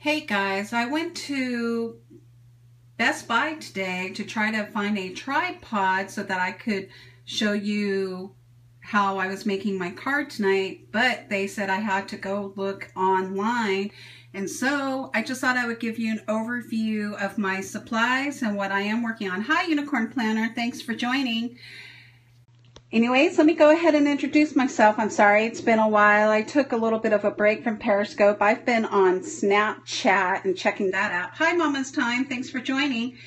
Hey guys, I went to Best Buy today to try to find a tripod so that I could show you how I was making my card tonight, but they said I had to go look online. And so I just thought I would give you an overview of my supplies and what I am working on. Hi, Unicorn Planner. Thanks for joining. Anyways, let me go ahead and introduce myself. I'm sorry, it's been a while. I took a little bit of a break from Periscope. I've been on Snapchat and checking that out. Hi, Mama's Time. Thanks for joining.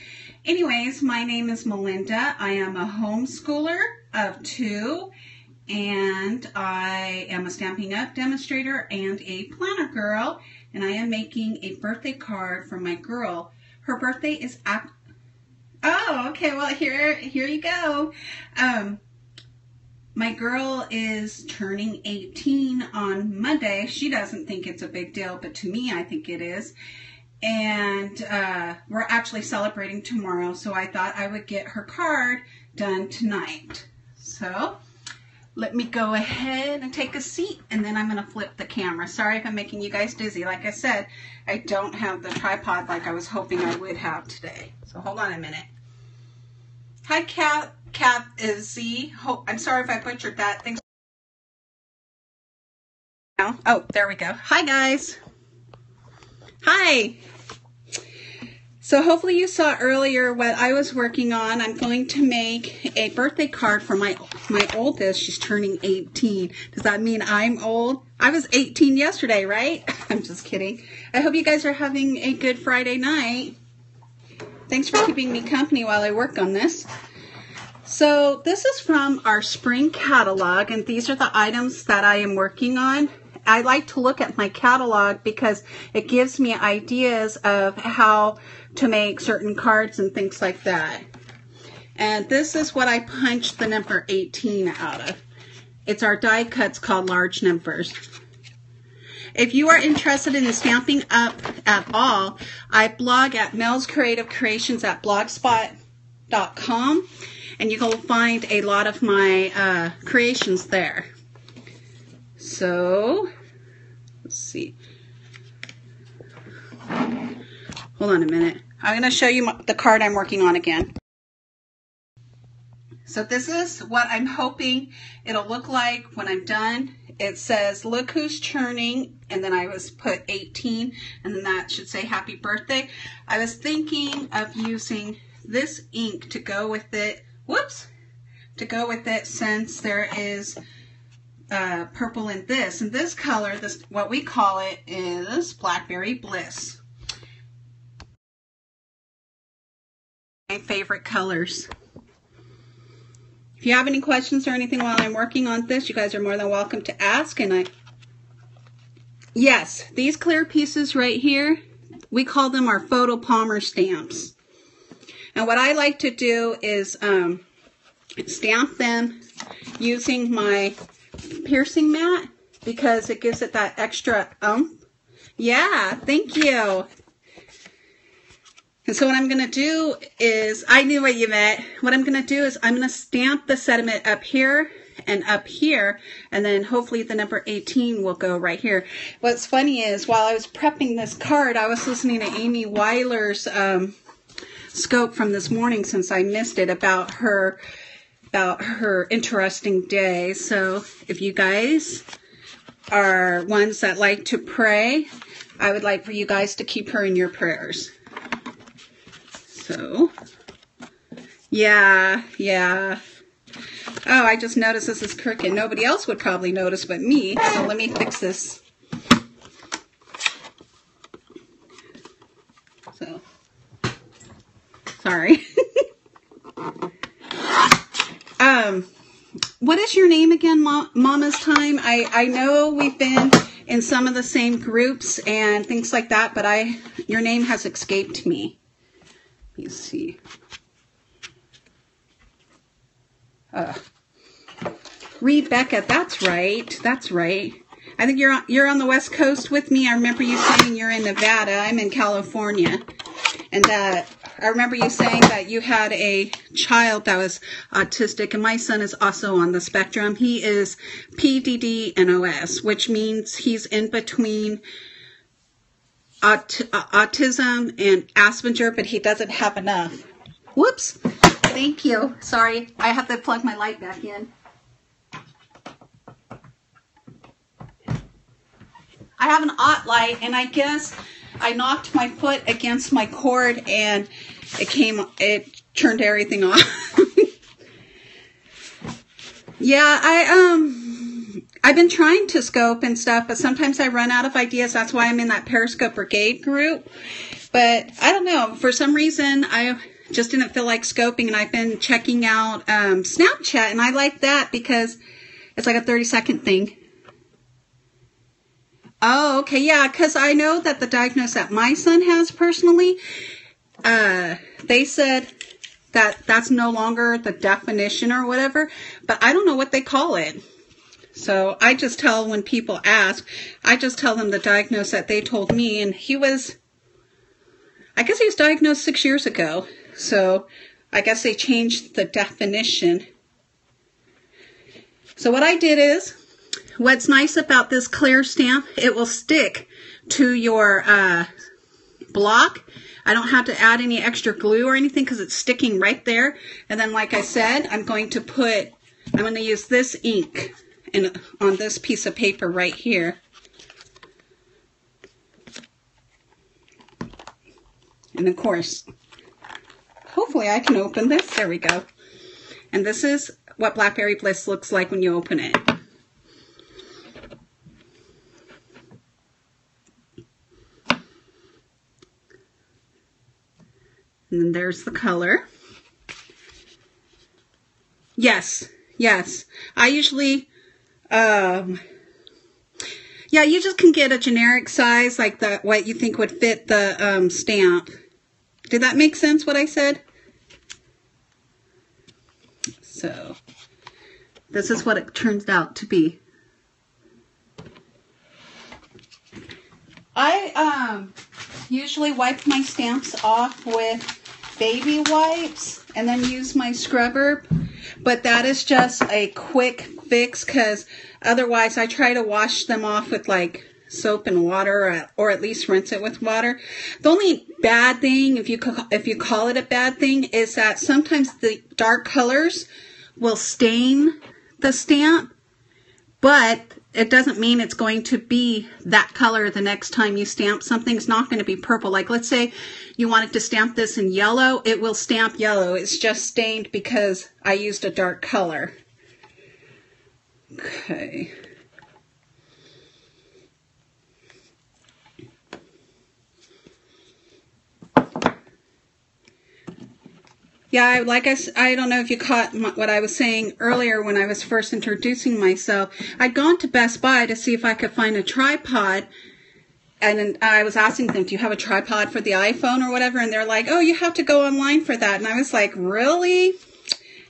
Anyways, my name is Melinda. I am a homeschooler of two, and I am a Stampin' Up! demonstrator and a planner girl, and I am making a birthday card for my girl. Her birthday is. Oh, okay. Well, here, here you go. Um, my girl is turning 18 on Monday. She doesn't think it's a big deal, but to me, I think it is. And uh, we're actually celebrating tomorrow, so I thought I would get her card done tonight. So let me go ahead and take a seat, and then I'm going to flip the camera. Sorry if I'm making you guys dizzy. Like I said, I don't have the tripod like I was hoping I would have today. So hold on a minute. Hi, Kat. Kat is Z. Oh, I'm sorry if I butchered that. Thanks. Oh, there we go. Hi, guys. Hi. So hopefully you saw earlier what I was working on. I'm going to make a birthday card for my my oldest. She's turning 18. Does that mean I'm old? I was 18 yesterday, right? I'm just kidding. I hope you guys are having a good Friday night. Thanks for keeping me company while I work on this. So this is from our spring catalog, and these are the items that I am working on. I like to look at my catalog because it gives me ideas of how to make certain cards and things like that. And this is what I punched the number 18 out of. It's our die cuts called large numbers. If you are interested in Stampin' Up at all, I blog at Mel's Creative Creations at blogspot.com and you will find a lot of my uh, creations there. So, let's see. Hold on a minute. I'm going to show you the card I'm working on again. So this is what I'm hoping it'll look like when I'm done. It says, look who's churning, and then I was put 18, and then that should say happy birthday. I was thinking of using this ink to go with it whoops, to go with it since there is uh, purple in this. And this color, this what we call it is Blackberry Bliss. My favorite colors. If you have any questions or anything while I'm working on this, you guys are more than welcome to ask. And I, yes, these clear pieces right here, we call them our photopolymer stamps. And what I like to do is um, stamp them using my piercing mat because it gives it that extra umph. Yeah, thank you. And so what I'm going to do is, I knew what you meant. What I'm going to do is I'm going to stamp the sentiment up here and up here, and then hopefully the number 18 will go right here. What's funny is while I was prepping this card, I was listening to Amy Weiler's um, scope from this morning since I missed it about her about her interesting day. So if you guys are ones that like to pray, I would like for you guys to keep her in your prayers. So, yeah, yeah. Oh, I just noticed this is crooked. Nobody else would probably notice but me. So let me fix this. So, sorry. um, what is your name again, Mama's Time? I, I know we've been in some of the same groups and things like that, but I your name has escaped me. Let me see. Uh, Rebecca, that's right. That's right. I think you're on, you're on the West Coast with me. I remember you saying you're in Nevada. I'm in California. And that I remember you saying that you had a child that was autistic, and my son is also on the spectrum. He is PDD-NOS, which means he's in between aut- autism and Asperger, but he doesn't have enough. Whoops. Thank you. Sorry, I have to plug my light back in. I have an OttLite, and I guess I knocked my foot against my cord, and it came. It turned everything off. yeah, I um, I've been trying to scope and stuff, but sometimes I run out of ideas. That's why I'm in that Periscope Brigade group. But I don't know. For some reason, I just didn't feel like scoping, and I've been checking out um, Snapchat, and I like that because it's like a 30 second thing. Oh, okay, yeah, because I know that the diagnosis that my son has personally, uh, they said that that's no longer the definition or whatever, but I don't know what they call it. So I just tell when people ask, I just tell them the diagnosis that they told me, and he was, I guess he was diagnosed six years ago. So I guess they changed the definition. So what I did is, what's nice about this clear stamp, it will stick to your uh, block. I don't have to add any extra glue or anything because it's sticking right there. And then, like I said, I'm going to put, I'm going to use this ink in, on this piece of paper right here. And of course, hopefully I can open this. There we go. And this is what Blackberry Bliss looks like when you open it. And then there's the color. Yes, yes. I usually, um, yeah, you just can get a generic size like the what you think would fit the um, stamp. Did that make sense what I said? So, this is what it turns out to be. I um, usually wipe my stamps off with baby wipes and then use my scrubber. But that is just a quick fix because otherwise I try to wash them off with like soap and water or, or at least rinse it with water. The only bad thing, if you, if you call it a bad thing, is that sometimes the dark colors will stain the stamp, but it doesn't mean it's going to be that color the next time you stamp Something's not going to be purple. Like let's say you wanted to stamp this in yellow, it will stamp yellow. It's just stained because I used a dark color. Okay. Yeah, like I, I don't know if you caught my, what I was saying earlier when I was first introducing myself. I'd gone to Best Buy to see if I could find a tripod. And I was asking them, do you have a tripod for the iPhone or whatever? And they're like, oh, you have to go online for that. And I was like, really?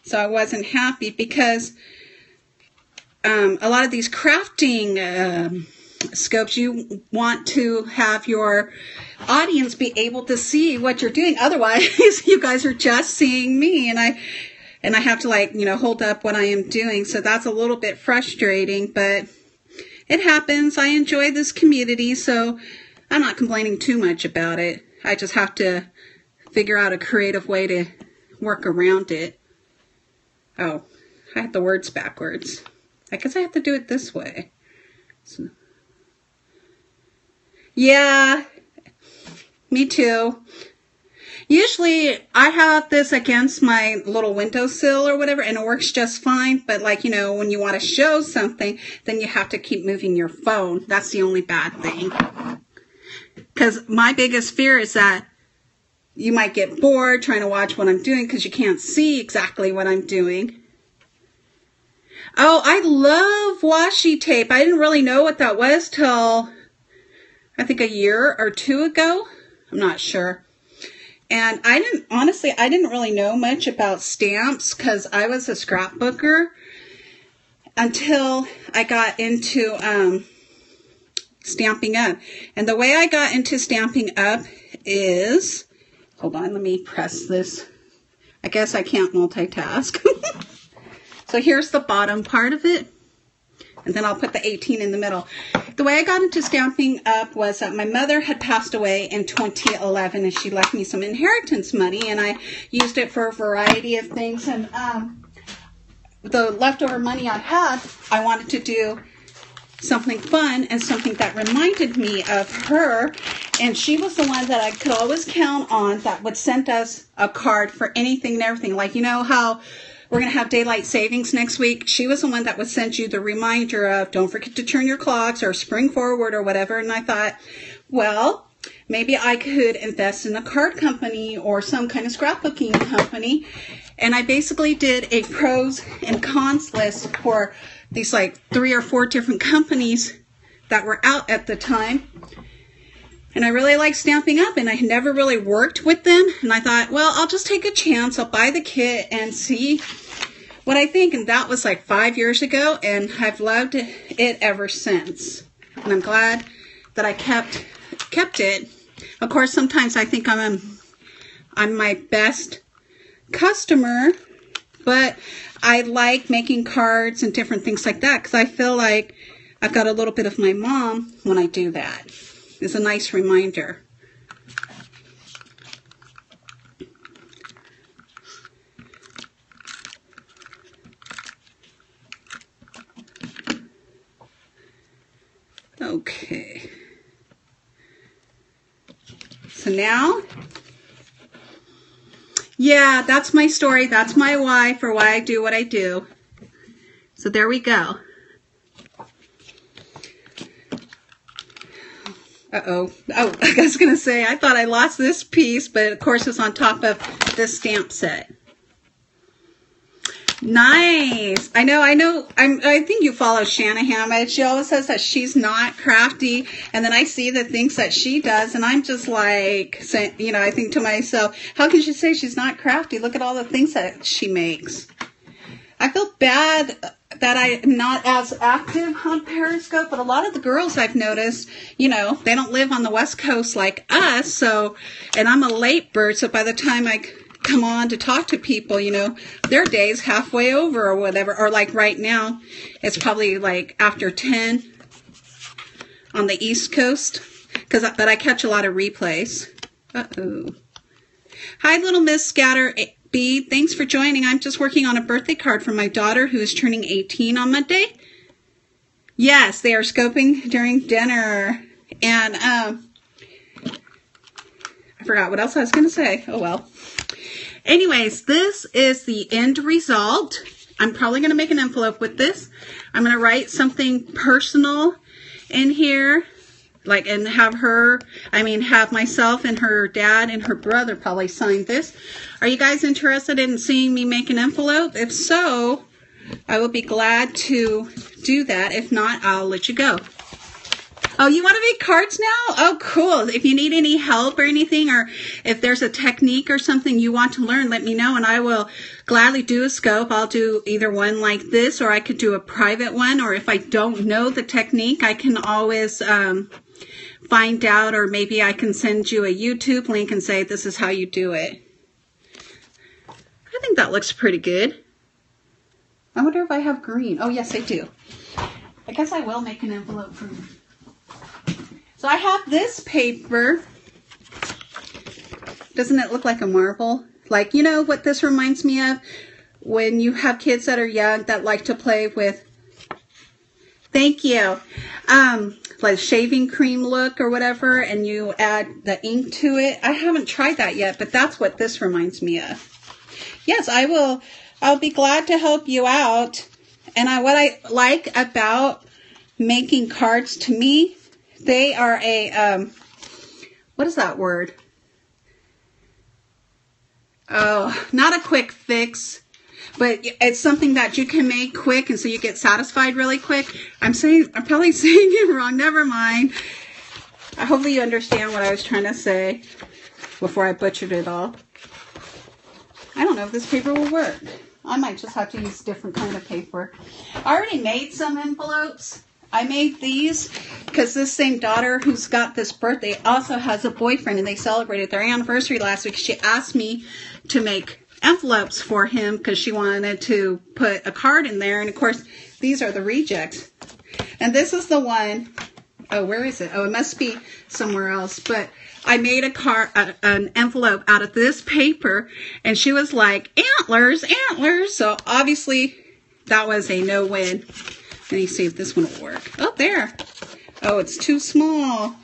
So I wasn't happy because um, a lot of these crafting um, scopes, you want to have your audience be able to see what you're doing. Otherwise, you guys are just seeing me and I, and I have to like, you know, hold up what I am doing. So that's a little bit frustrating, but it happens. I enjoy this community, so I'm not complaining too much about it. I just have to figure out a creative way to work around it. Oh, I have the words backwards. I guess I have to do it this way. So, yeah, me too. Usually I have this against my little windowsill or whatever and it works just fine. But like, you know, when you want to show something, then you have to keep moving your phone. That's the only bad thing. Cause my biggest fear is that you might get bored trying to watch what I'm doing because you can't see exactly what I'm doing. Oh, I love washi tape. I didn't really know what that was till I think a year or two ago. I'm not sure. And I didn't, honestly, I didn't really know much about stamps because I was a scrapbooker until I got into um, Stampin' Up. And the way I got into Stampin' Up is, hold on, let me press this. I guess I can't multitask. so here's the bottom part of it. And then I'll put the 18 in the middle. The way I got into Stampin' Up was that my mother had passed away in 2011 and she left me some inheritance money and I used it for a variety of things and um, the leftover money I had, I wanted to do something fun and something that reminded me of her. And she was the one that I could always count on that would send us a card for anything and everything. Like, you know how we're going to have daylight savings next week. She was the one that would send you the reminder of don't forget to turn your clocks or spring forward or whatever. And I thought, well, maybe I could invest in a card company or some kind of scrapbooking company. And I basically did a pros and cons list for these like three or four different companies that were out at the time. And I really like Stampin' Up, and I never really worked with them. And I thought, well, I'll just take a chance. I'll buy the kit and see what I think. And that was like five years ago, and I've loved it ever since. And I'm glad that I kept kept it. Of course, sometimes I think I'm I'm my best customer, but I like making cards and different things like that because I feel like I've got a little bit of my mom when I do that is a nice reminder. Okay. So now, yeah, that's my story. That's my why for why I do what I do. So there we go. Uh-oh. Oh, I was going to say, I thought I lost this piece, but of course it's on top of this stamp set. Nice. I know, I know, I'm, I think you follow Shanahan. She always says that she's not crafty. And then I see the things that she does and I'm just like, you know, I think to myself, how can she say she's not crafty? Look at all the things that she makes. I feel bad that I'm not as active on Periscope, but a lot of the girls I've noticed, you know, they don't live on the West Coast like us. So, and I'm a late bird. So by the time I come on to talk to people, you know, their day's halfway over or whatever. Or like right now, it's probably like after 10 on the East Coast. Cause, but I catch a lot of replays. Uh oh. Hi, little Miss Scatter B, thanks for joining. I'm just working on a birthday card for my daughter who is turning 18 on Monday. Yes, they are scoping during dinner. And um, I forgot what else I was going to say. Oh well. Anyways, this is the end result. I'm probably going to make an envelope with this. I'm going to write something personal in here like and have her i mean have myself and her dad and her brother probably sign this are you guys interested in seeing me make an envelope if so i will be glad to do that if not i'll let you go Oh, you want to make cards now? Oh, cool. If you need any help or anything, or if there's a technique or something you want to learn, let me know and I will gladly do a scope. I'll do either one like this or I could do a private one. Or if I don't know the technique, I can always, um, find out, or maybe I can send you a YouTube link and say, this is how you do it. I think that looks pretty good. I wonder if I have green. Oh, yes, I do. I guess I will make an envelope for me. So I have this paper. Doesn't it look like a marble? Like, you know what this reminds me of? When you have kids that are young that like to play with Thank you. Um, like shaving cream look or whatever, and you add the ink to it. I haven't tried that yet, but that's what this reminds me of. Yes, I will. I'll be glad to help you out. And I, what I like about making cards to me, they are a, um, what is that word? Oh, not a quick fix but it's something that you can make quick and so you get satisfied really quick. I'm saying, I'm probably saying it wrong. Never mind. I hopefully you understand what I was trying to say before I butchered it all. I don't know if this paper will work. I might just have to use different kind of paper. I already made some envelopes. I made these because this same daughter who's got this birthday also has a boyfriend and they celebrated their anniversary last week. She asked me to make envelopes for him because she wanted to put a card in there. And of course, these are the rejects. And this is the one oh, where is it? Oh, it must be somewhere else. But I made a card, an envelope out of this paper, and she was like, antlers, antlers. So obviously that was a no-win. Let me see if this one will work. Oh, there. Oh, it's too small.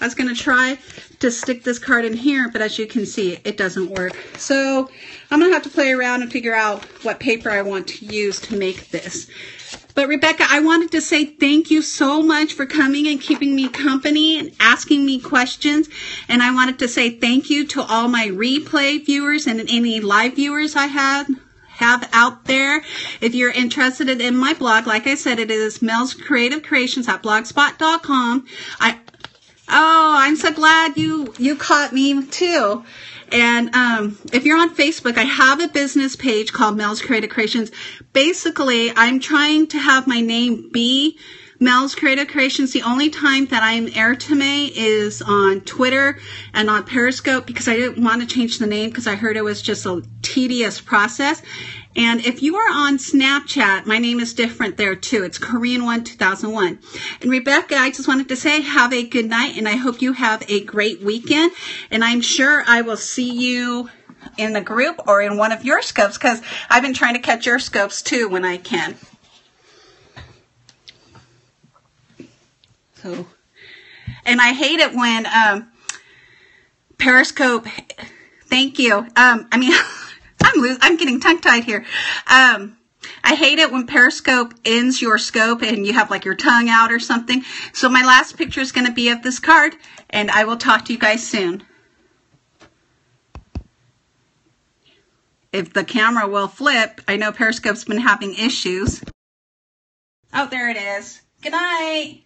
I was going to try to stick this card in here, but as you can see, it doesn't work. So I'm going to have to play around and figure out what paper I want to use to make this. But Rebecca, I wanted to say thank you so much for coming and keeping me company and asking me questions. And I wanted to say thank you to all my replay viewers and any live viewers I have have out there. If you're interested in my blog, like I said, it is Mel's Creative Creations at blogspot.com. I Oh, I'm so glad you you caught me too. And um, if you're on Facebook, I have a business page called Mel's Creative Creations. Basically, I'm trying to have my name be Mel's Creative Creations. The only time that I'm Airteme is on Twitter and on Periscope because I didn't want to change the name because I heard it was just a tedious process. And if you are on Snapchat, my name is different there too. It's Korean One 2001. And Rebecca, I just wanted to say have a good night and I hope you have a great weekend. And I'm sure I will see you in the group or in one of your scopes because I've been trying to catch your scopes too when I can. So, and I hate it when um, Periscope. Thank you. Um, I mean. I'm lo- I'm getting tongue tied here. Um, I hate it when Periscope ends your scope and you have like your tongue out or something. So my last picture is going to be of this card and I will talk to you guys soon. If the camera will flip, I know Periscope's been having issues. Oh, there it is. Good night.